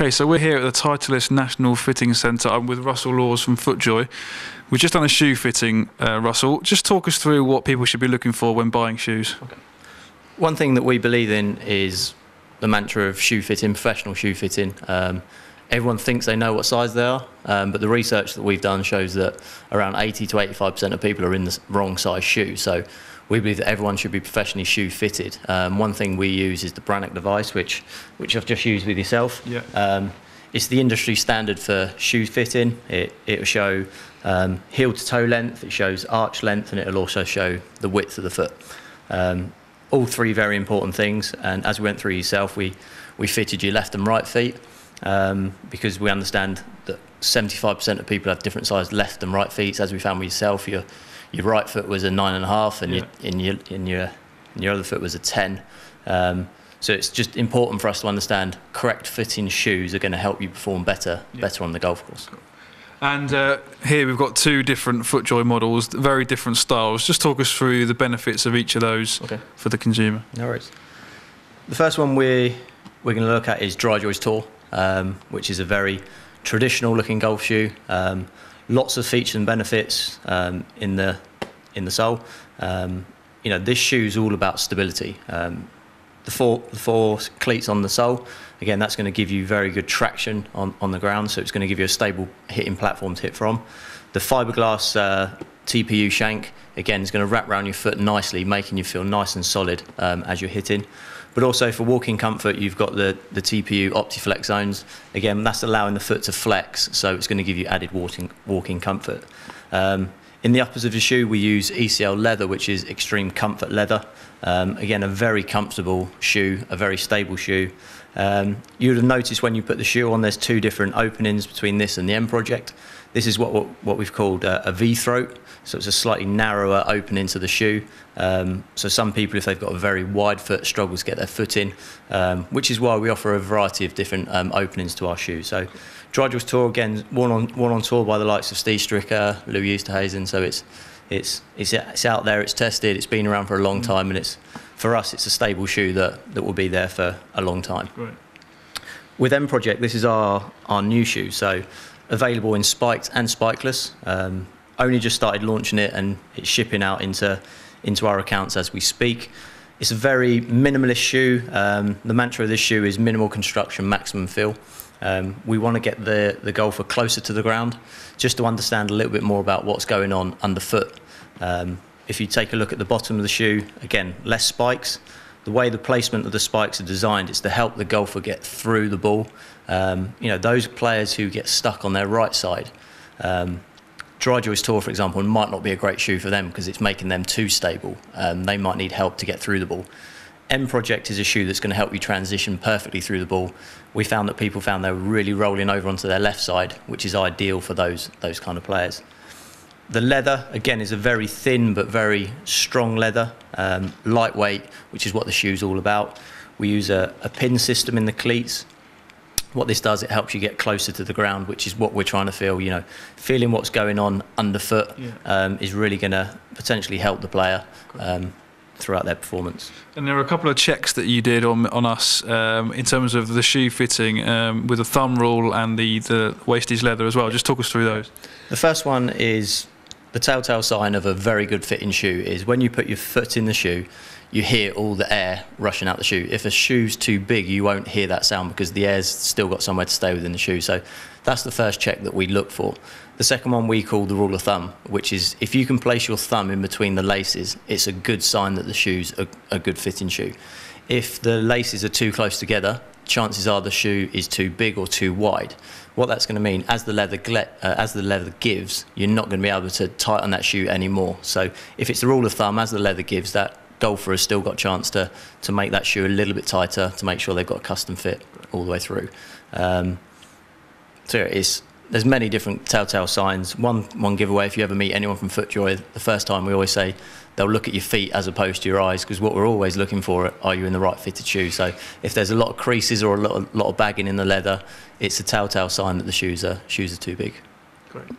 Okay, so we're here at the Titleist National Fitting Centre. I'm with Russell Lawes from FootJoy. We've just done a shoe fitting, uh, Russell. Just talk us through what people should be looking for when buying shoes. Okay. One thing that we believe in is the mantra of shoe fitting, professional shoe fitting. Um, everyone thinks they know what size they are, um, but the research that we've done shows that around 80 to 85% of people are in the wrong size shoe. So we believe that everyone should be professionally shoe fitted. Um, one thing we use is the Brannock device, which which I've just used with yourself. Yeah. Um, it's the industry standard for shoe fitting. It it will show um, heel to toe length, it shows arch length, and it'll also show the width of the foot. Um, all three very important things. And as we went through yourself, we we fitted your left and right feet um, because we understand that 75% of people have different sized left and right feet. As we found with yourself, your your right foot was a nine and a half, and yeah. your, in your in your your other foot was a ten. Um, so it's just important for us to understand correct fitting shoes are going to help you perform better yeah. better on the golf course. And uh, here we've got two different FootJoy models, very different styles. Just talk us through the benefits of each of those okay. for the consumer. No worries. The first one we we're going to look at is DryJoys Tour, um, which is a very traditional looking golf shoe. Um, lots of features and benefits um, in the in the sole. Um, you know, this shoe is all about stability. Um, the four the four cleats on the sole, again, that's going to give you very good traction on, on the ground. So it's going to give you a stable hitting platform to hit from. The fiberglass uh, TPU shank, again, is going to wrap around your foot nicely, making you feel nice and solid um, as you're hitting. But also for walking comfort, you've got the, the TPU OptiFlex zones. Again, that's allowing the foot to flex, so it's going to give you added walking, walking comfort. Um, in the uppers of the shoe, we use ECL leather, which is extreme comfort leather. Um, again, a very comfortable shoe, a very stable shoe. Um, you would have noticed when you put the shoe on, there's two different openings between this and the M Project. This is what, what, what we've called a, a V throat. So it's a slightly narrower opening to the shoe. Um, so some people, if they've got a very wide foot, struggle to get their foot in, um, which is why we offer a variety of different um, openings to our shoe. So DryJoys Tour, again, one on, one on tour by the likes of Steve Stricker, Louis Oosthuizen. So it's, it's, it's, it's out there, it's tested, it's been around for a long time, and it's, for us, it's a stable shoe that, that will be there for a long time. Right. With M Project, this is our, our new shoe. So available in spiked and spikeless. Um, only just started launching it and it's shipping out into into our accounts as we speak. It's a very minimalist shoe. Um, the mantra of this shoe is minimal construction, maximum feel. Um, we want to get the, the golfer closer to the ground just to understand a little bit more about what's going on underfoot. Um, if you take a look at the bottom of the shoe, again, less spikes. The way the placement of the spikes are designed is to help the golfer get through the ball. Um, you know, those players who get stuck on their right side, um, DryJoys Tour, for example, might not be a great shoe for them because it's making them too stable. Um, they might need help to get through the ball. M Project is a shoe that's going to help you transition perfectly through the ball. We found that people found they were really rolling over onto their left side, which is ideal for those those kind of players. The leather, again, is a very thin but very strong leather, um, lightweight, which is what the shoe's all about. We use a, a pin system in the cleats what this does, it helps you get closer to the ground, which is what we're trying to feel. You know, feeling what's going on underfoot yeah. um, is really going to potentially help the player um, throughout their performance. And there are a couple of checks that you did on on us um, in terms of the shoe fitting um, with the thumb rule and the the wastage leather as well. Just talk us through those. The first one is the telltale sign of a very good fitting shoe is when you put your foot in the shoe you hear all the air rushing out the shoe. If a shoe's too big, you won't hear that sound because the air's still got somewhere to stay within the shoe. So that's the first check that we look for. The second one we call the rule of thumb, which is if you can place your thumb in between the laces, it's a good sign that the shoe's a, a good fitting shoe. If the laces are too close together, chances are the shoe is too big or too wide. What that's going to mean, as the leather uh, as the leather gives, you're not going to be able to tighten that shoe anymore. So if it's the rule of thumb, as the leather gives, that golfer has still got a chance to to make that shoe a little bit tighter to make sure they've got a custom fit all the way through. Um, so it's there's many different telltale signs. One one giveaway if you ever meet anyone from FootJoy, the first time we always say they'll look at your feet as opposed to your eyes because what we're always looking for are you in the right fitted shoe. So if there's a lot of creases or a lot of, lot of bagging in the leather, it's a telltale sign that the shoes are shoes are too big. Great.